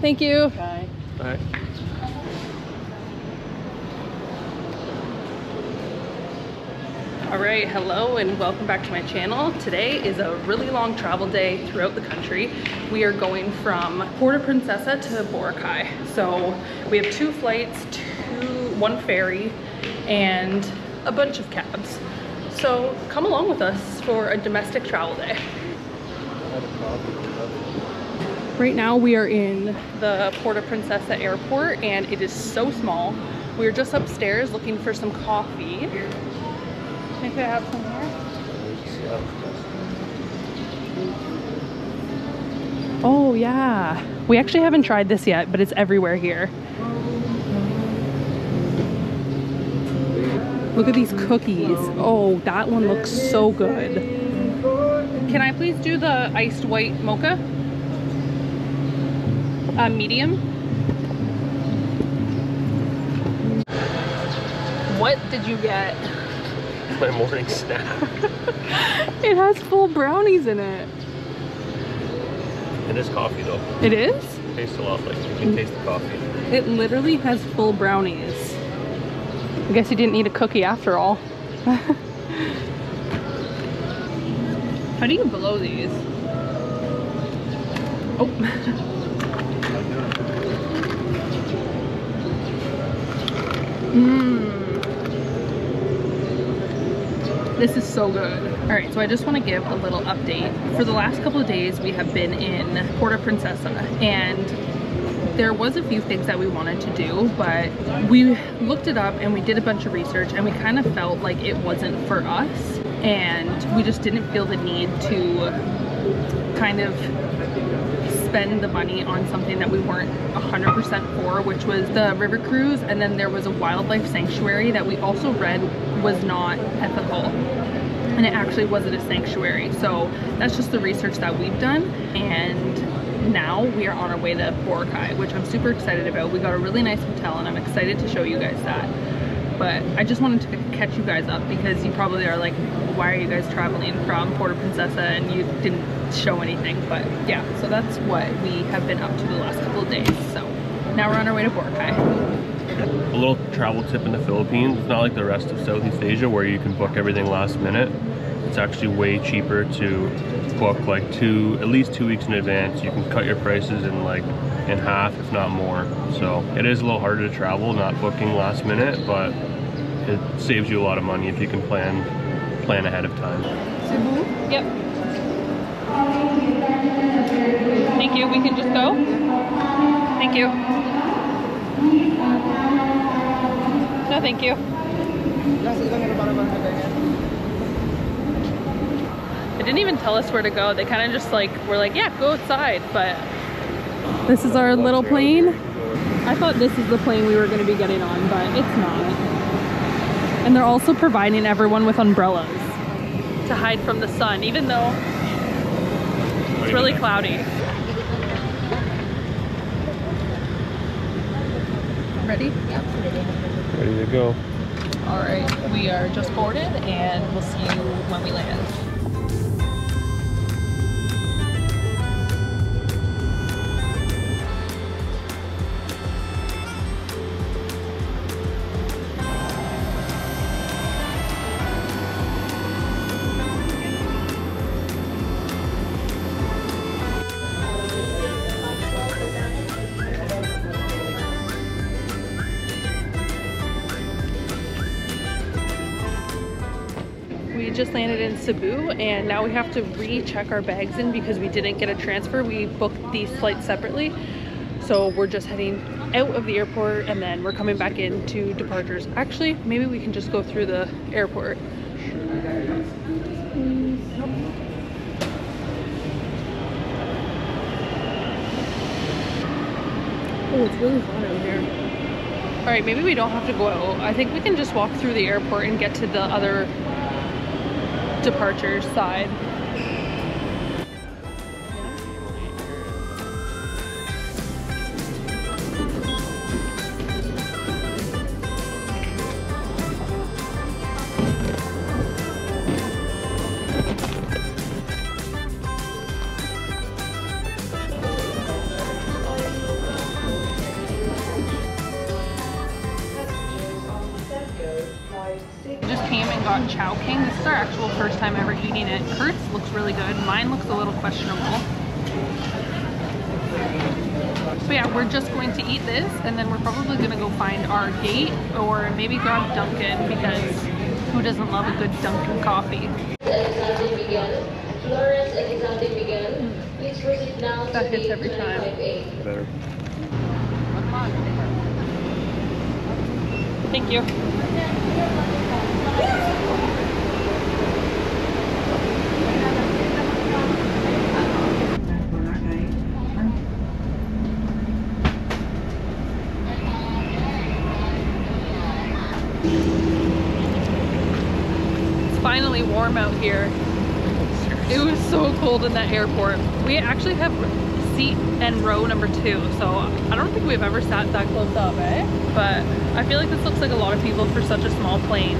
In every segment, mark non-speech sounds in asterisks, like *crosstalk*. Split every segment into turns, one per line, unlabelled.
Thank you.
Bye.
Bye.
All right, hello and welcome back to my channel. Today is a really long travel day throughout the country. We are going from Puerto Princesa to Boracay. So we have two flights, two, one ferry, and a bunch of cabs. So come along with us for a domestic travel day. Right now we are in the Puerto Princesa airport and it is so small. We are just upstairs looking for some coffee. I have some here? Oh yeah. We actually haven't tried this yet, but it's everywhere here. Look at these cookies. Oh, that one looks so good. Can I please do the iced white mocha? Uh, medium. What did you get?
My morning snack. *laughs*
It has full brownies in it.
It is coffee though.
It is?
It tastes a lot like you can taste the coffee.
It literally has full brownies. I guess you didn't need a cookie after all. *laughs* How do you blow these? Oh. *laughs* Mmm. This is so good. All right, so I just want to give a little update. For the last couple of days, we have been in Puerto Princesa and there was a few things that we wanted to do, but we looked it up and we did a bunch of research and we kind of felt like it wasn't for us and we just didn't feel the need to kind of spend the money on something that we weren't 100% for, which was the river cruise and then there was a wildlife sanctuary that we also read was not ethical and it actually wasn't a sanctuary. So that's just the research that we've done and now we are on our way to Boracay, which I'm super excited about. We got a really nice hotel and I'm excited to show you guys that. But I just wanted to catch you guys up because you probably are like, why are you guys traveling from Puerto Princesa and you didn't show anything? But yeah, so that's what we have been up to the last couple of days. So now we're on our way to Boracay.
A little travel tip in the Philippines. It's not like the rest of Southeast Asia where you can book everything last minute. It's actually way cheaper to book like two, at least two weeks in advance. You can cut your prices in like in half, if not more. So it is a little harder to travel, not booking last minute, but it saves you a lot of money if you can plan plan ahead of time. Cebu?
Yep. Thank you. We can just go? Thank you. No, thank you. They didn't even tell us where to go. They kind of just like, were like, yeah, go outside. But this is our little plane. I thought this is the plane we were going to be getting on, but it's not. And they're also providing everyone with umbrellas to hide from the sun, even though it's really cloudy. Ready? Yep.
Ready to go.
All right, we are just boarded and we'll see you when we land. Cebu and now we have to recheck our bags in because we didn't get a transfer. We booked these flights separately. So we're just heading out of the airport and then we're coming back into departures. Actually, maybe we can just go through the airport. Oh, it's really hot out here. All right, maybe we don't have to go out. I think we can just walk through the airport and get to the other departure side. Little questionable. But yeah, we're just going to eat this and then we're probably gonna go find our gate or maybe grab Dunkin' because who doesn't love a good Dunkin' coffee?
exam begin. Florence exam. Please proceed now to
That hits every time.
Better.
Thank you. It's finally warm out here. It was so cold in that airport. We actually have seat and row number two, so I don't think we've ever sat that close up, eh? But I feel like this looks like a lot of people for such a small plane.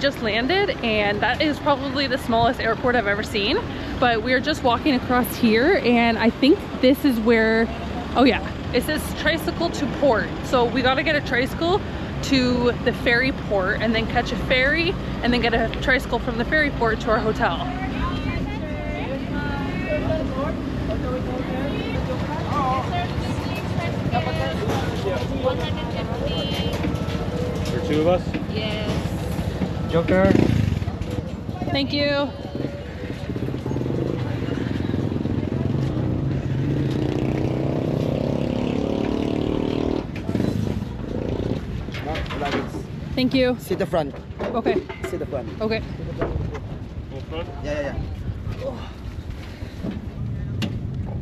Just landed and that is probably the smallest airport I've ever seen. But we're just walking across here and I think this is where, oh yeah, it says tricycle to port. So we gotta get a tricycle to the ferry port and then catch a ferry and then get a tricycle from the ferry port to our hotel.
For two of us?
Joker.
Thank you. Thank you.
Sit the front.
Okay,
Sit the front.
okay.
Front?
Yeah, yeah, yeah.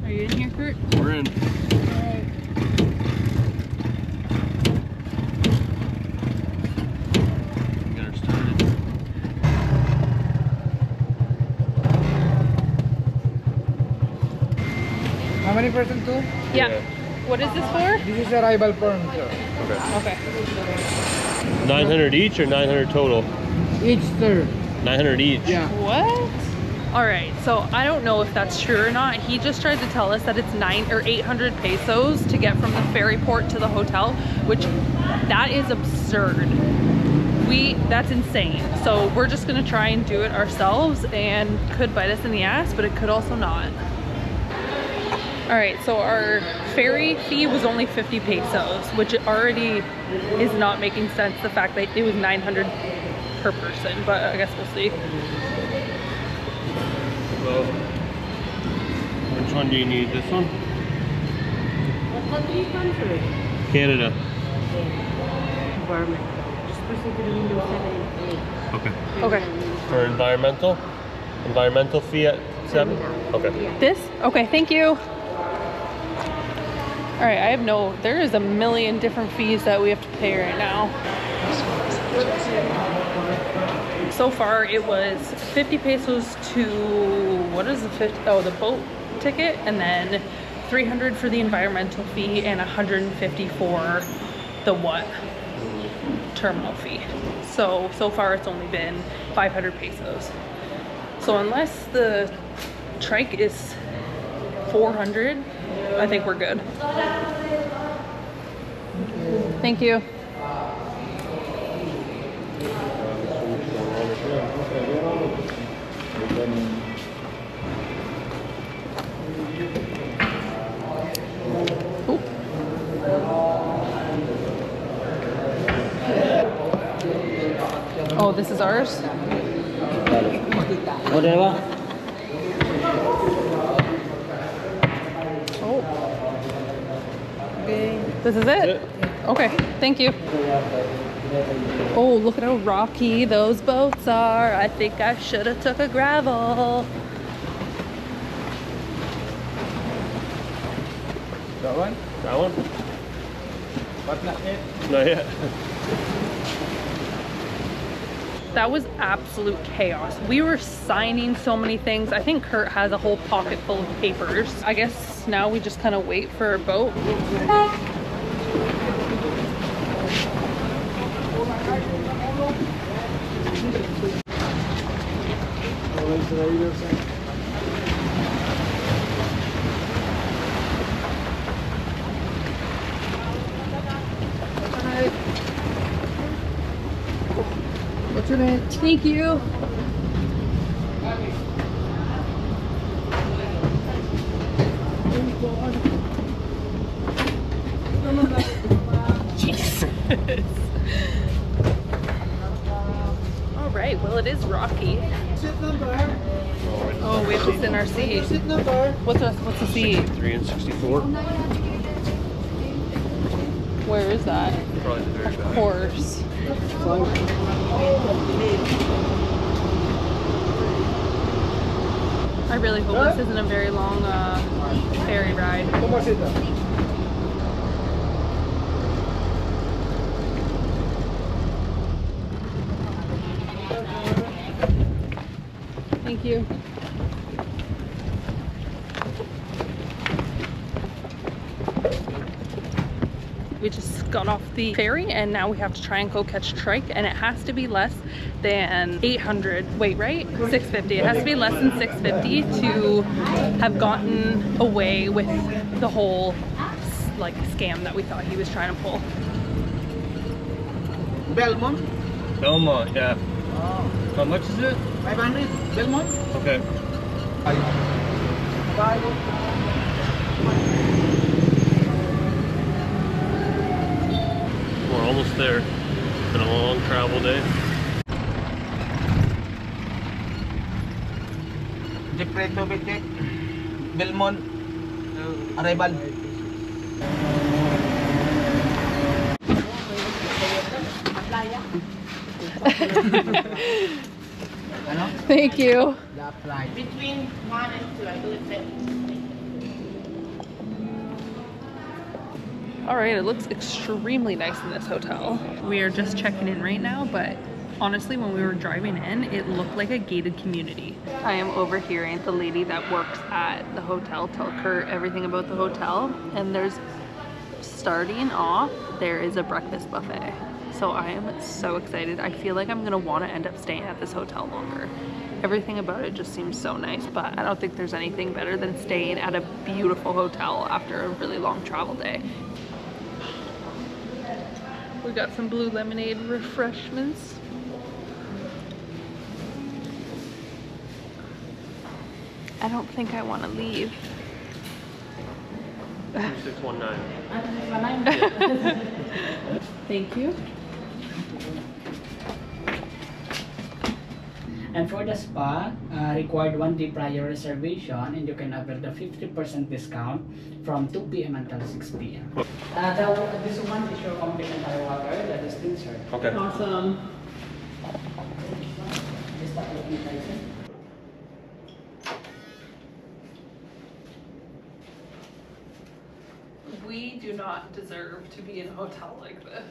Are you in here, Kurt?
We're in.
20% too?
Yeah.
yeah.
What is this for?
This is a rival.
Okay.
Okay.
900 each or 900 total?
Each, sir.
900 each?
Yeah.
What? All right, so I don't know if that's true or not. He just tried to tell us that it's nine or 800 pesos to get from the ferry port to the hotel, which that is absurd. We, that's insane. So we're just gonna try and do it ourselves and could bite us in the ass, but it could also not. All right, so our ferry fee was only 50 pesos, which already is not making sense. The fact that it was 900 per person, but I guess we'll see.
So, which one do you need? This one?
What country you from, sir?
Canada.
Environment. Just proceed to the window 7
Okay.
Okay.
For environmental? Environmental fee at 7? Okay.
This? Okay, thank you. All right, I have no, there is a million different fees that we have to pay right now. So far it was 50 pesos to, what is the 50, oh, the boat ticket, and then 300 for the environmental fee and 150 for the what? Terminal fee. So, so far it's only been 500 pesos. So unless the trike is 400, I think we're good. Thank you. Oh, this is ours?
Whatever.
This is it? Okay, thank you. Oh, look at how rocky those boats are. I think I should have took a Gravol.
That one?
That one?
But not yet.
Not yet.
That was absolute chaos. We were signing so many things. I think Kurt has a whole pocket full of papers. I guess now we just kind of wait for a boat.
What's your name?
Thank you. Jesus. All right, well it is rocky.
Number.
Oh, we have to sit in our seat.
Number.
What's the, what's the seat?
3 and 64.
Where is that?
Probably the very
Of course. I really hope this isn't a very long uh, ferry ride.
Two more seat.
Thank you. We just got off the ferry and now we have to try and go catch trike and it has to be less than 800 wait right 650 it has to be less than 650 to have gotten away with the whole like scam that we thought he was trying to pull
Belmont.
Belmont, yeah. Oh. How much is it?
500. Belmont.
Okay. We're almost there. It's been a long travel day.
Depreto Bete. Belmont. Arrival. *laughs* ano?
thank you
Between one and two, I believe that.
All right, it looks extremely nice in this hotel. We are just checking in right now, but honestly, when we were driving in, it looked like a gated community. I am overhearing the lady that works at the hotel tell Kurt everything about the hotel, and there's starting off, there is a breakfast buffet. So I am so excited. I feel like I'm gonna wanna end up staying at this hotel longer. Everything about it just seems so nice, but I don't think there's anything better than staying at a beautiful hotel after a really long travel day. We got some blue lemonade refreshments. I don't think I want to leave.
619. *laughs*
Thank you.
And for the spa, uh, required one day prior reservation and you can avail the 50% discount from 2 p.m. until 6 p.m. Uh, the, this one is your complimentary water, that is sir.
Okay.
Awesome.
This is looking pricing.
We do not deserve to be in a hotel like this.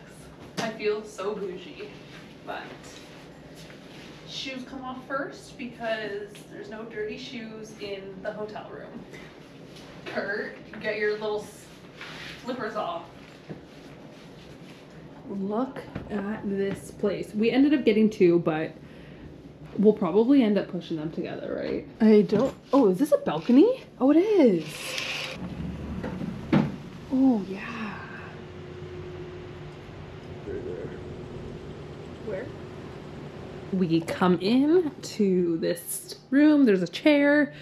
I feel so bougie, but shoes come off first because there's no dirty shoes in the hotel room. Kurt, get your little slippers off. Look at this place. We ended up getting two, but we'll probably end up pushing them together, right? I don't. Oh, is this a balcony? Oh, it is. Oh, yeah. Where? We come in to this room. There's a chair,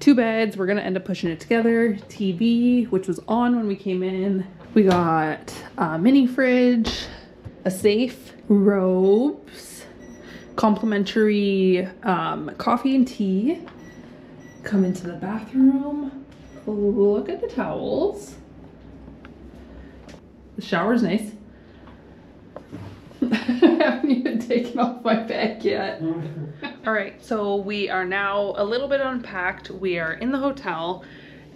two beds. We're gonna end up pushing it together. TV, which was on when we came in. We got a mini fridge, a safe, robes, complimentary um, coffee and tea. Come into the bathroom. Look at the towels. The shower's nice. I *laughs* haven't even taken off my bag yet. *laughs* All right, so we are now a little bit unpacked. We are in the hotel,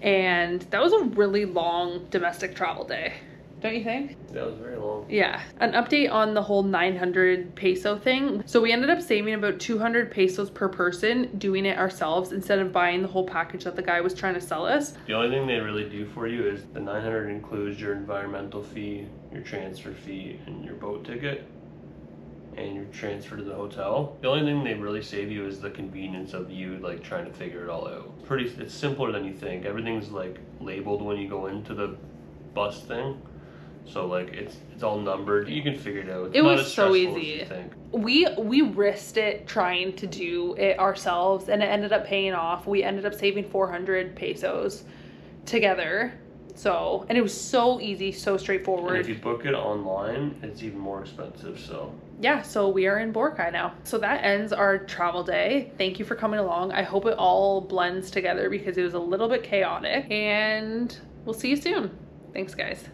and that was a really long domestic travel day. Don't you think?
That was very long.
Yeah, an update on the whole 900 peso thing. So we ended up saving about 200 pesos per person doing it ourselves instead of buying the whole package that the guy was trying to sell us.
The only thing they really do for you is the 900 includes your environmental fee, your transfer fee, and your boat ticket, and your transfer to the hotel. The only thing they really save you is the convenience of you like trying to figure it all out. Pretty, it's simpler than you think. Everything's like labeled when you go into the bus thing. So like it's it's all numbered. You can figure it out. It's
It was
as
so easy. We we risked it trying to do it ourselves and it ended up paying off. We ended up saving 400 pesos together. So, and it was so easy, so
And
straightforward.
if you book it online, it's even more expensive. So
yeah, so we are in Boracay now. So that ends our travel day. Thank you for coming along. I hope it all blends together because it was a little bit chaotic and we'll see you soon. Thanks guys.